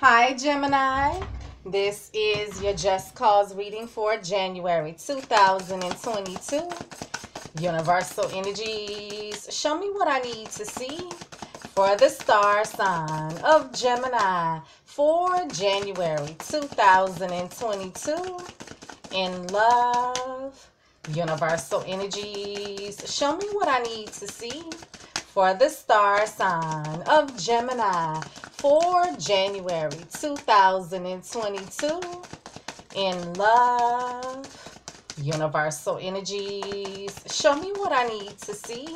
Hi, Gemini. This is your Just Cause reading for January 2022. Universal energies, show me what I need to see for the star sign of Gemini for January 2022. In love, universal energies, show me what I need to see for the star sign of Gemini for January 2022 in love, universal energies. Show me what I need to see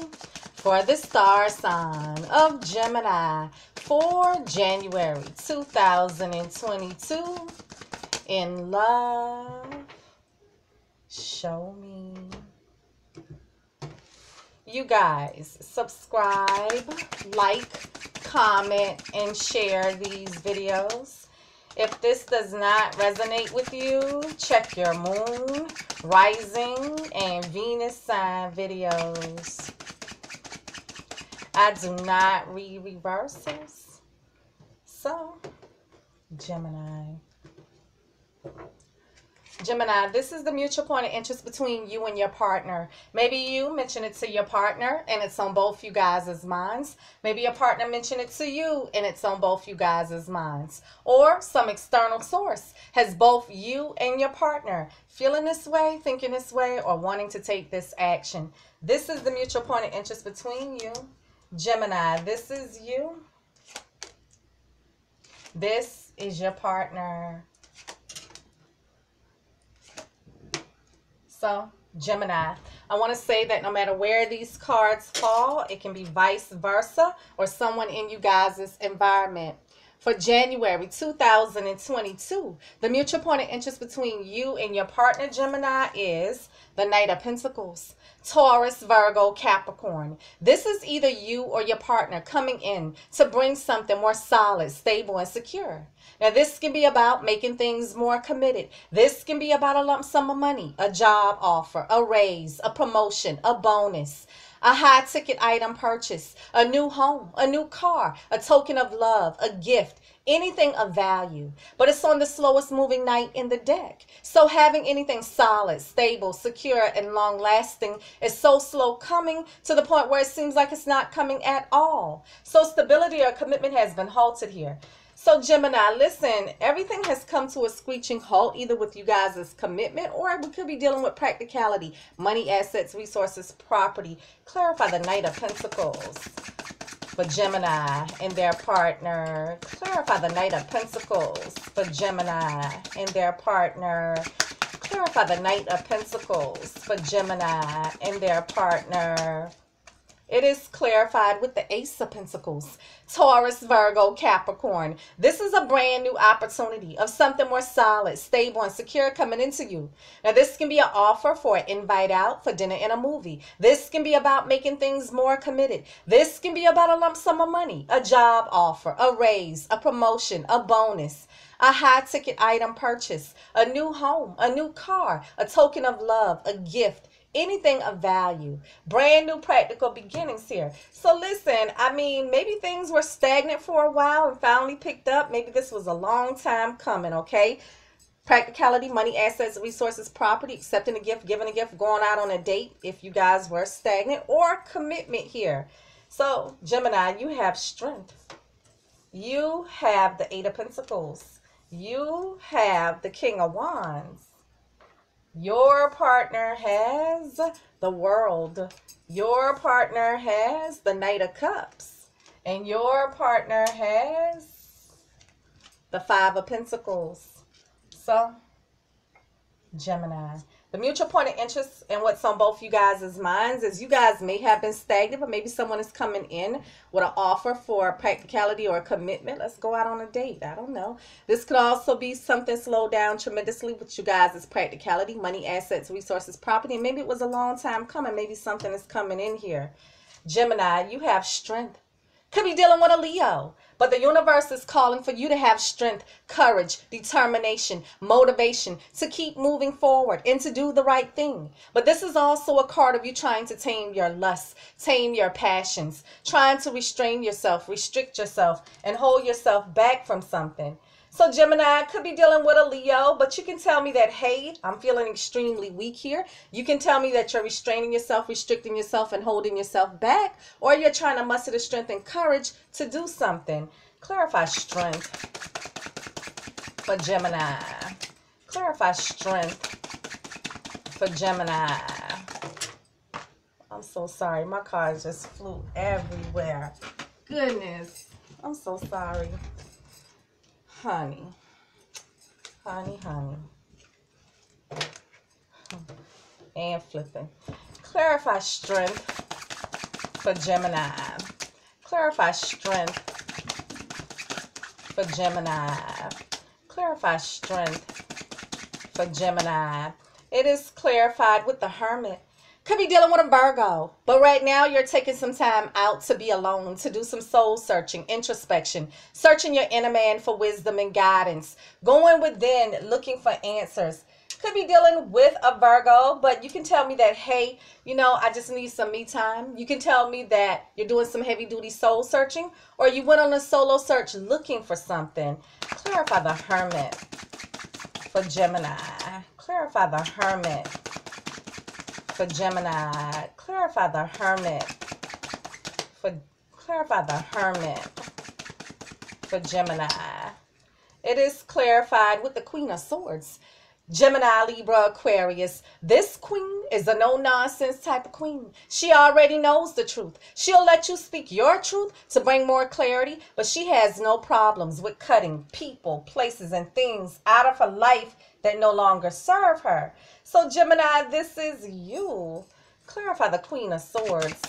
for the star sign of Gemini for January 2022 in love. Show me. You guys, subscribe, like, comment, and share these videos. If this does not resonate with you, check your moon, rising, and Venus sign videos. I do not read reversals. So, Gemini. Gemini, this is the mutual point of interest between you and your partner. Maybe you mention it to your partner and it's on both you guys' minds. Maybe your partner mentioned it to you and it's on both you guys' minds. Or some external source has both you and your partner feeling this way, thinking this way, or wanting to take this action. This is the mutual point of interest between you. Gemini, this is you. This is your partner. So, Gemini, I want to say that no matter where these cards fall, it can be vice versa or someone in you guys' environment. For January 2022, the mutual point of interest between you and your partner, Gemini, is the Knight of Pentacles. Taurus, Virgo, Capricorn. This is either you or your partner coming in to bring something more solid, stable, and secure. Now, this can be about making things more committed. This can be about a lump sum of money, a job offer, a raise, a promotion, a bonus, a high ticket item purchase, a new home, a new car, a token of love, a gift, anything of value. But it's on the slowest moving Knight in the deck. So having anything solid, stable, secure, and long lasting is so slow coming to the point where it seems like it's not coming at all. So stability or commitment has been halted here. So Gemini, listen, everything has come to a screeching halt, either with you guys' commitment or we could be dealing with practicality, money, assets, resources, property. Clarify the Knight of Pentacles for Gemini and their partner. Clarify the Knight of Pentacles for Gemini and their partner. Clarify the Knight of Pentacles for Gemini and their partner. It is clarified with the Ace of Pentacles, Taurus, Virgo, Capricorn. This is a brand new opportunity of something more solid, stable, and secure coming into you. Now, this can be an offer for an invite out for dinner and a movie. This can be about making things more committed. This can be about a lump sum of money, a job offer, a raise, a promotion, a bonus a high ticket item purchase, a new home, a new car, a token of love, a gift, anything of value. Brand new practical beginnings here. So listen, I mean, maybe things were stagnant for a while and finally picked up. Maybe this was a long time coming, okay? Practicality, money, assets, resources, property, accepting a gift, giving a gift, going out on a date if you guys were stagnant, or commitment here. So, Gemini, you have strength. You have the Eight of Pentacles. You have the King of Wands. Your partner has the world. Your partner has the Knight of Cups. And your partner has the Five of Pentacles. So, Gemini. The mutual point of interest and what's on both you guys' minds is you guys may have been stagnant, but maybe someone is coming in with an offer for practicality or commitment. Let's go out on a date. I don't know. This could also be something slowed down tremendously with you guys' practicality, money, assets, resources, property. Maybe it was a long time coming. Maybe something is coming in here. Gemini, you have strength. Could be dealing with a Leo. But the universe is calling for you to have strength, courage, determination, motivation to keep moving forward and to do the right thing. But this is also a card of you trying to tame your lusts, tame your passions, trying to restrain yourself, restrict yourself, and hold yourself back from something. So Gemini could be dealing with a Leo, but you can tell me that, hey, I'm feeling extremely weak here. You can tell me that you're restraining yourself, restricting yourself, and holding yourself back, or you're trying to muster the strength and courage to do something. Clarify strength for Gemini. Clarify strength for Gemini. I'm so sorry. My cards just flew everywhere. Goodness. I'm so sorry honey. Honey, honey. And flipping. Clarify strength for Gemini. Clarify strength for Gemini. Clarify strength for Gemini. It is clarified with the Hermit. Could be dealing with a Virgo, but right now you're taking some time out to be alone, to do some soul searching, introspection, searching your inner man for wisdom and guidance, going within, looking for answers. Could be dealing with a Virgo, but you can tell me that, hey, you know, I just need some me time. You can tell me that you're doing some heavy duty soul searching, or you went on a solo search looking for something. Clarify the Hermit for Gemini. Clarify the Hermit for Gemini. Clarify the Hermit. For clarify the Hermit for Gemini. It is clarified with the Queen of Swords. Gemini, Libra, Aquarius. This queen is a no nonsense type of queen. She already knows the truth. She'll let you speak your truth to bring more clarity, but she has no problems with cutting people, places, and things out of her life that no longer serve her. So, Gemini, this is you. Clarify the Queen of Swords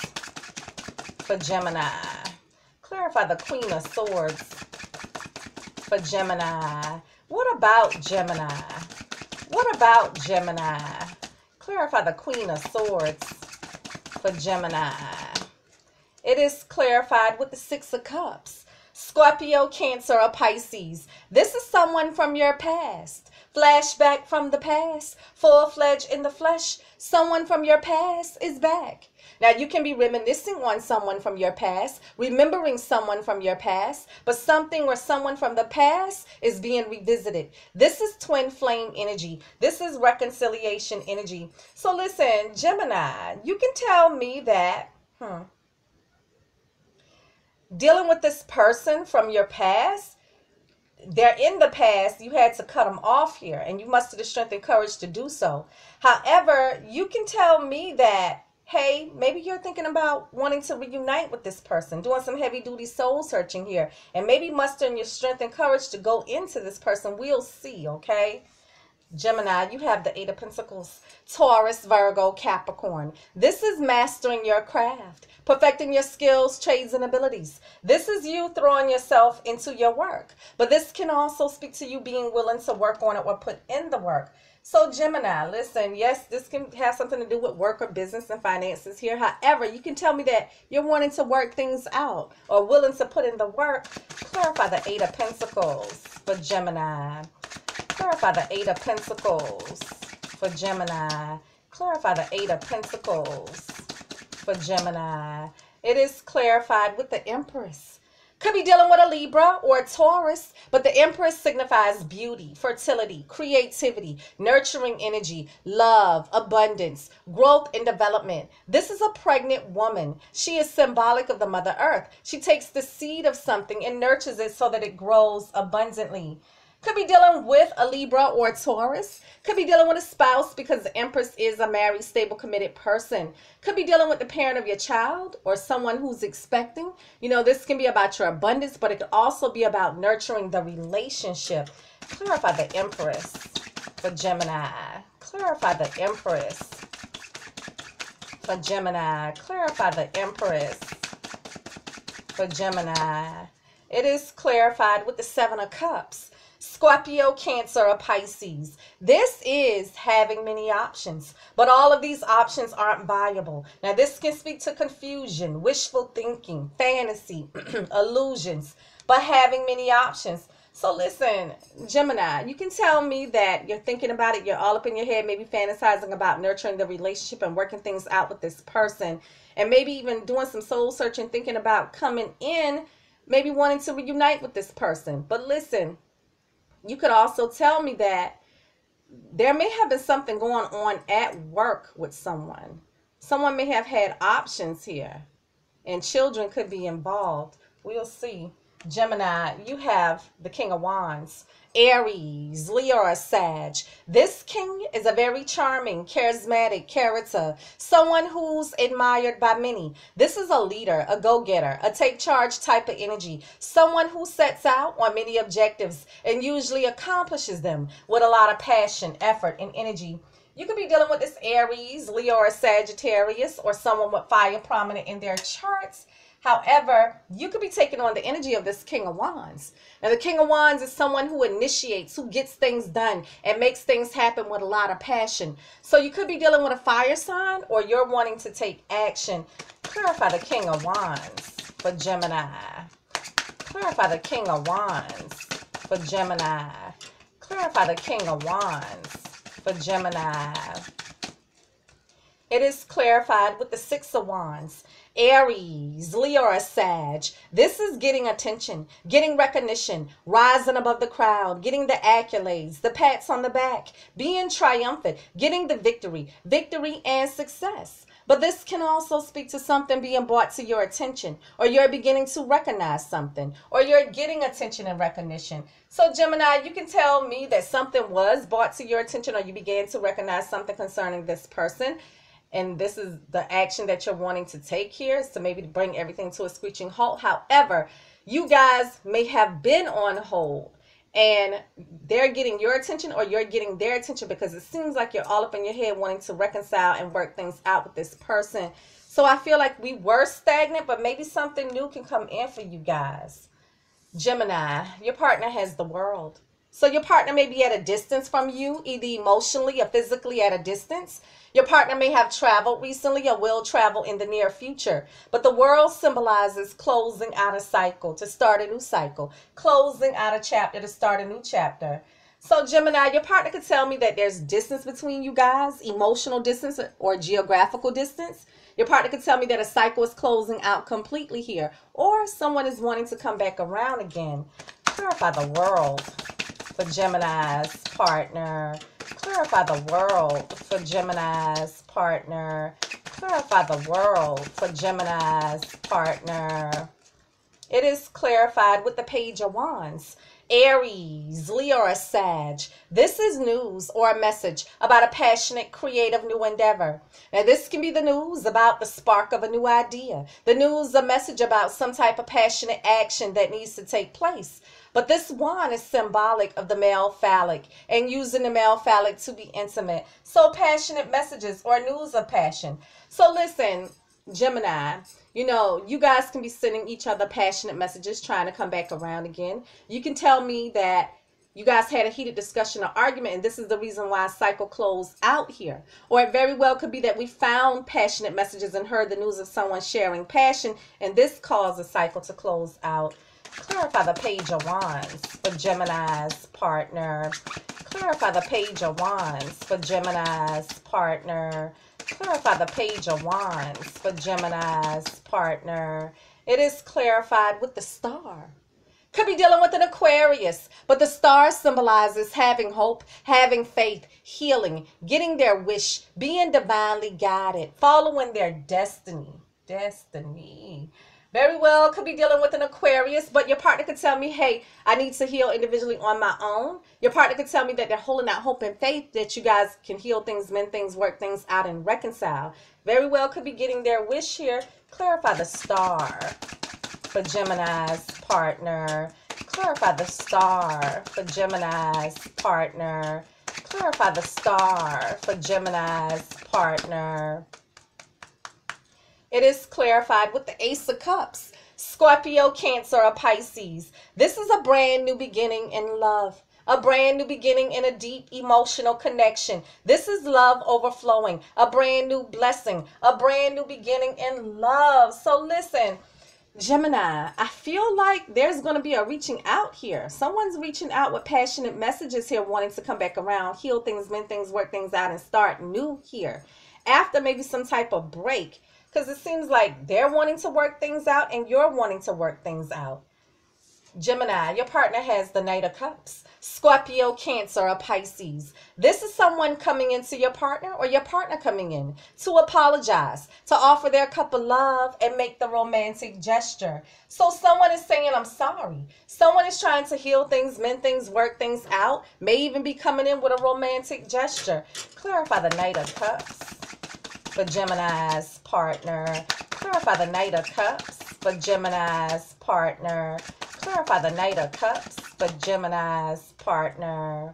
for Gemini. Clarify the Queen of Swords for Gemini. What about Gemini? What about Gemini? Clarify the Queen of Swords for Gemini. It is clarified with the Six of Cups. Scorpio, Cancer, or Pisces. This is someone from your past. Flashback from the past, full fledged in the flesh. Someone from your past is back. Now, you can be reminiscing on someone from your past, remembering someone from your past, but something or someone from the past is being revisited. This is twin flame energy. This is reconciliation energy. So, listen, Gemini, you can tell me that, hmm, dealing with this person from your past, they're in the past, you had to cut them off here, and you mustered the strength and courage to do so. However, you can tell me that, hey, maybe you're thinking about wanting to reunite with this person, doing some heavy duty soul searching here, and maybe mustering your strength and courage to go into this person. We'll see, okay? Gemini, you have the Eight of Pentacles, Taurus, Virgo, Capricorn. This is mastering your craft, perfecting your skills, trades, and abilities. This is you throwing yourself into your work. But this can also speak to you being willing to work on it or put in the work. So, Gemini, listen, yes, this can have something to do with work or business and finances here. However, you can tell me that you're wanting to work things out or willing to put in the work. Clarify the Eight of Pentacles for Gemini. Clarify the Eight of Pentacles for Gemini. Clarify the Eight of Pentacles for Gemini. It is clarified with the Empress. Could be dealing with a Libra or a Taurus, but the Empress signifies beauty, fertility, creativity, nurturing energy, love, abundance, growth, and development. This is a pregnant woman. She is symbolic of the Mother Earth. She takes the seed of something and nurtures it so that it grows abundantly. Could be dealing with a Libra or a Taurus. Could be dealing with a spouse because the Empress is a married, stable, committed person. Could be dealing with the parent of your child or someone who's expecting. You know, this can be about your abundance, but it could also be about nurturing the relationship. Clarify the Empress for Gemini. Clarify the Empress for Gemini. Clarify the Empress for Gemini. It is clarified with the Seven of Cups. Scorpio, Cancer, or Pisces. This is having many options, but all of these options aren't viable. Now, this can speak to confusion, wishful thinking, fantasy, illusions. but having many options. So listen, Gemini, you can tell me that you're thinking about it, you're all up in your head, maybe fantasizing about nurturing the relationship and working things out with this person, and maybe even doing some soul searching, thinking about coming in, maybe wanting to reunite with this person. But listen, you could also tell me that there may have been something going on at work with someone. Someone may have had options here, and children could be involved. We'll see. Gemini, you have the King of Wands. Aries, Leo, or Sag. This king is a very charming, charismatic character, someone who's admired by many. This is a leader, a go getter, a take charge type of energy, someone who sets out on many objectives and usually accomplishes them with a lot of passion, effort, and energy. You could be dealing with this Aries, Leo, or Sagittarius, or someone with fire prominent in their charts. However, you could be taking on the energy of this King of Wands. Now, the King of Wands is someone who initiates, who gets things done, and makes things happen with a lot of passion. So you could be dealing with a fire sign, or you're wanting to take action. Clarify the King of Wands for Gemini. Clarify the King of Wands for Gemini. Clarify the King of Wands for Gemini. It is clarified with the Six of Wands. Aries, Leo, or Sag. This is getting attention, getting recognition, rising above the crowd, getting the accolades, the pats on the back, being triumphant, getting the victory, victory and success. But this can also speak to something being brought to your attention, or you're beginning to recognize something, or you're getting attention and recognition. So, Gemini, you can tell me that something was brought to your attention, or you began to recognize something concerning this person and this is the action that you're wanting to take here so maybe bring everything to a screeching halt. However you guys may have been on hold and they're getting your attention or you're getting their attention because it seems like you're all up in your head wanting to reconcile and work things out with this person. So i feel like we were stagnant but maybe something new can come in for you guys. Gemini your partner has the world so your partner may be at a distance from you either emotionally or physically at a distance your partner may have traveled recently or will travel in the near future, but the world symbolizes closing out a cycle to start a new cycle, closing out a chapter to start a new chapter. So, Gemini, your partner could tell me that there's distance between you guys, emotional distance or geographical distance. Your partner could tell me that a cycle is closing out completely here, or someone is wanting to come back around again. Clarify the world for Gemini's partner. Clarify the world for Gemini's partner. Clarify the world for Gemini's partner. It is clarified with the Page of Wands. Aries, Leo, or Sag. This is news or a message about a passionate, creative new endeavor. Now, this can be the news about the spark of a new idea, the news, a message about some type of passionate action that needs to take place. But this wand is symbolic of the male phallic and using the male phallic to be intimate. So passionate messages or news of passion. So listen, Gemini, you know, you guys can be sending each other passionate messages trying to come back around again. You can tell me that you guys had a heated discussion or argument, and this is the reason why cycle closed out here. Or it very well could be that we found passionate messages and heard the news of someone sharing passion, and this caused a cycle to close out. Clarify the Page of Wands for Gemini's partner. Clarify the Page of Wands for Gemini's partner. Clarify the Page of Wands for Gemini's partner. It is clarified with the star. Could be dealing with an Aquarius, but the star symbolizes having hope, having faith, healing, getting their wish, being divinely guided, following their destiny. Destiny. Very well, could be dealing with an Aquarius, but your partner could tell me, hey, I need to heal individually on my own. Your partner could tell me that they're holding out hope and faith that you guys can heal things, mend things, work things out, and reconcile. Very well, could be getting their wish here. Clarify the star for Gemini's partner. Clarify the star for Gemini's partner. Clarify the star for Gemini's partner. It is clarified with the Ace of Cups. Scorpio, Cancer, or Pisces. This is a brand new beginning in love. A brand new beginning in a deep emotional connection. This is love overflowing. A brand new blessing. A brand new beginning in love. So listen, Gemini, I feel like there's going to be a reaching out here. Someone's reaching out with passionate messages here, wanting to come back around, heal things, mend things, work things out, and start new here. After maybe some type of break, because it seems like they're wanting to work things out and you're wanting to work things out. Gemini, your partner has the Knight of Cups. Scorpio, Cancer, or Pisces. This is someone coming into your partner or your partner coming in to apologize, to offer their cup of love and make the romantic gesture. So someone is saying, I'm sorry. Someone is trying to heal things, mend things, work things out, may even be coming in with a romantic gesture. Clarify the Knight of Cups for Gemini's partner. Clarify the Knight of Cups for Gemini's partner. Clarify the Knight of Cups for Gemini's partner.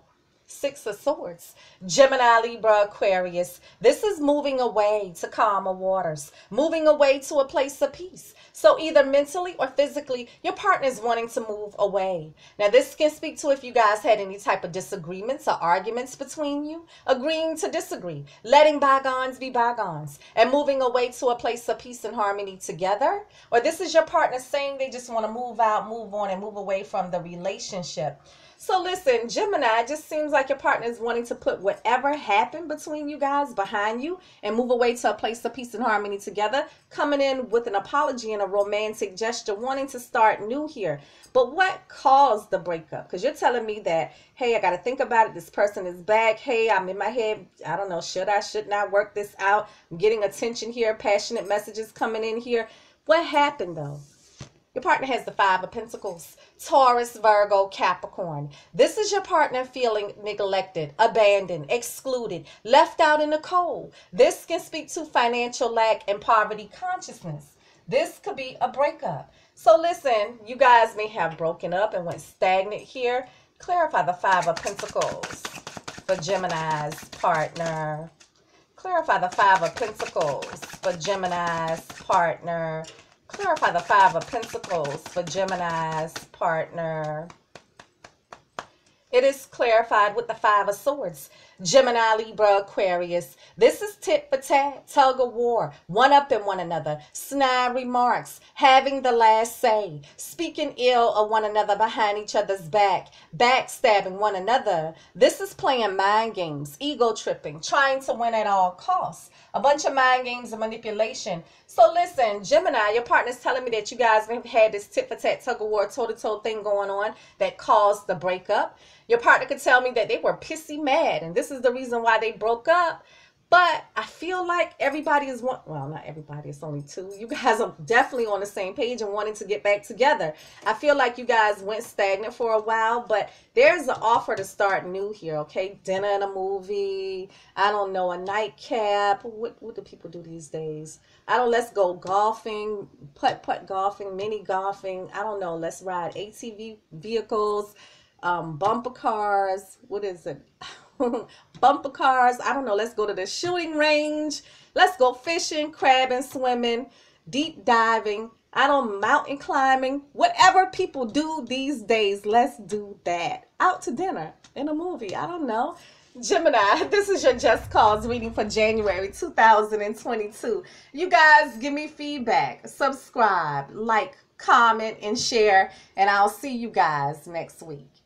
Six of Swords. Gemini, Libra, Aquarius. This is moving away to calmer waters, moving away to a place of peace. So either mentally or physically, your partner is wanting to move away. Now, this can speak to if you guys had any type of disagreements or arguments between you, agreeing to disagree, letting bygones be bygones, and moving away to a place of peace and harmony together. Or this is your partner saying they just want to move out, move on, and move away from the relationship. So listen, Gemini, it just seems like your partner is wanting to put whatever happened between you guys behind you and move away to a place of peace and harmony together, coming in with an apology and a romantic gesture, wanting to start new here. But what caused the breakup? Because you're telling me that, hey, I got to think about it. This person is back. Hey, I'm in my head. I don't know. Should I, should not work this out? I'm getting attention here, passionate messages coming in here. What happened though? Your partner has the Five of Pentacles, Taurus, Virgo, Capricorn. This is your partner feeling neglected, abandoned, excluded, left out in the cold. This can speak to financial lack and poverty consciousness. This could be a breakup. So listen, you guys may have broken up and went stagnant here. Clarify the Five of Pentacles for Gemini's partner. Clarify the Five of Pentacles for Gemini's partner. Clarify the Five of Pentacles for Gemini's partner. It is clarified with the Five of Swords. Gemini, Libra, Aquarius. This is tit for tat, tug of war, one up in one another, snide remarks, having the last say, speaking ill of one another behind each other's back, backstabbing one another. This is playing mind games, ego tripping, trying to win at all costs. A bunch of mind games and manipulation. So listen, Gemini, your partner's telling me that you guys have had this tit for tat, tug of war, toe to toe thing going on that caused the breakup. Your partner could tell me that they were pissy mad and this is the reason why they broke up. But I feel like everybody is one. Well, not everybody. It's only two. You guys are definitely on the same page and wanting to get back together. I feel like you guys went stagnant for a while, but there's an offer to start new here. Okay, dinner and a movie. I don't know a nightcap. What what do people do these days? I don't. Let's go golfing, putt putt golfing, mini golfing. I don't know. Let's ride ATV vehicles um, bumper cars. What is it? bumper cars. I don't know. Let's go to the shooting range. Let's go fishing, crabbing, swimming, deep diving. I don't mountain climbing. Whatever people do these days, let's do that. Out to dinner in a movie. I don't know. Gemini, this is your Just Cause reading for January 2022. You guys give me feedback, subscribe, like, comment, and share, and I'll see you guys next week.